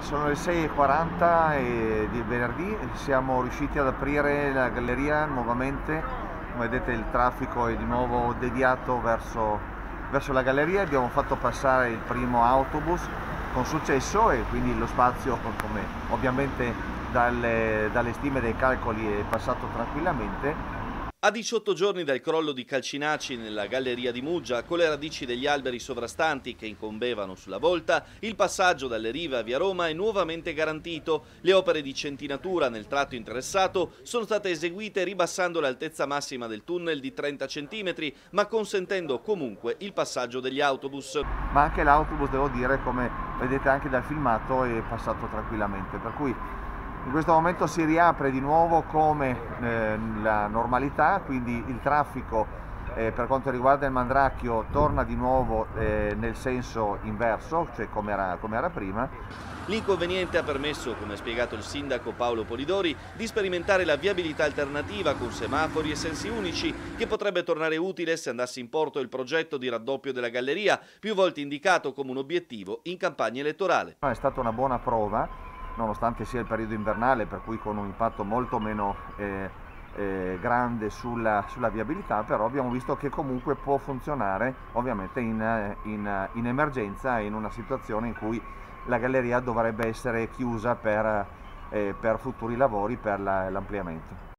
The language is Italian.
Sono le 6.40 e di venerdì, siamo riusciti ad aprire la galleria nuovamente, come vedete il traffico è di nuovo deviato verso, verso la galleria, abbiamo fatto passare il primo autobus con successo e quindi lo spazio, come ovviamente dalle, dalle stime dei calcoli, è passato tranquillamente a 18 giorni dal crollo di Calcinaci nella galleria di Muggia, con le radici degli alberi sovrastanti che incombevano sulla volta, il passaggio dalle rive a via Roma è nuovamente garantito. Le opere di centinatura nel tratto interessato sono state eseguite ribassando l'altezza massima del tunnel di 30 cm, ma consentendo comunque il passaggio degli autobus. Ma anche l'autobus, devo dire, come vedete anche dal filmato, è passato tranquillamente, per cui in questo momento si riapre di nuovo come eh, la normalità, quindi il traffico eh, per quanto riguarda il Mandracchio torna di nuovo eh, nel senso inverso, cioè come era, come era prima. L'inconveniente ha permesso, come ha spiegato il sindaco Paolo Polidori, di sperimentare la viabilità alternativa con semafori e sensi unici che potrebbe tornare utile se andasse in porto il progetto di raddoppio della galleria, più volte indicato come un obiettivo in campagna elettorale. È stata una buona prova nonostante sia il periodo invernale, per cui con un impatto molto meno eh, eh, grande sulla, sulla, viabilità, però abbiamo visto che comunque può funzionare ovviamente in, in, in emergenza, in una situazione in cui la galleria dovrebbe essere chiusa per, eh, per futuri lavori, per l'ampliamento.